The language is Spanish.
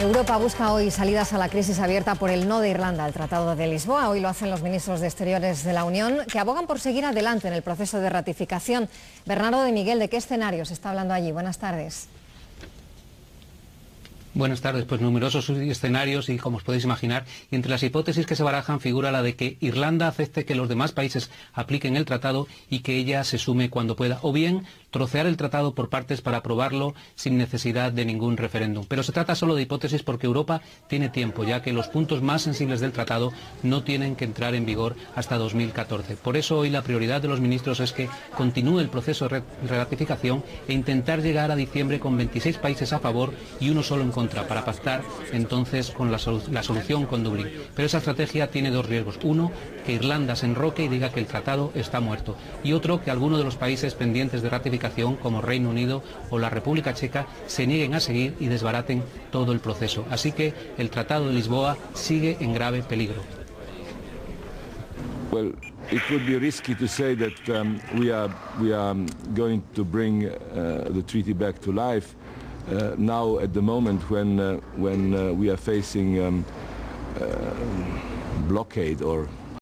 Europa busca hoy salidas a la crisis abierta por el no de Irlanda al Tratado de Lisboa. Hoy lo hacen los ministros de Exteriores de la Unión, que abogan por seguir adelante en el proceso de ratificación. Bernardo de Miguel, ¿de qué escenario se está hablando allí? Buenas tardes. Buenas tardes. Pues numerosos escenarios y, como os podéis imaginar, entre las hipótesis que se barajan figura la de que Irlanda acepte que los demás países apliquen el tratado y que ella se sume cuando pueda. O bien trocear el tratado por partes para aprobarlo sin necesidad de ningún referéndum. Pero se trata solo de hipótesis porque Europa tiene tiempo, ya que los puntos más sensibles del tratado no tienen que entrar en vigor hasta 2014. Por eso hoy la prioridad de los ministros es que continúe el proceso de ratificación e intentar llegar a diciembre con 26 países a favor y uno solo en contra, para pactar entonces con la, solución con Dublín. Pero esa estrategia tiene dos riesgos. Uno, que Irlanda se enroque y diga que el tratado está muerto. Y otro, que alguno de los países pendientes de ratificación como Reino Unido o la República Checa se nieguen a seguir y desbaraten todo el proceso. Así que el Tratado de Lisboa sigue en grave peligro. Well, it would be risky to say that um, we are going to bring uh, the treaty back to life now at the moment when uh, when uh, we are facing um, uh, blockade or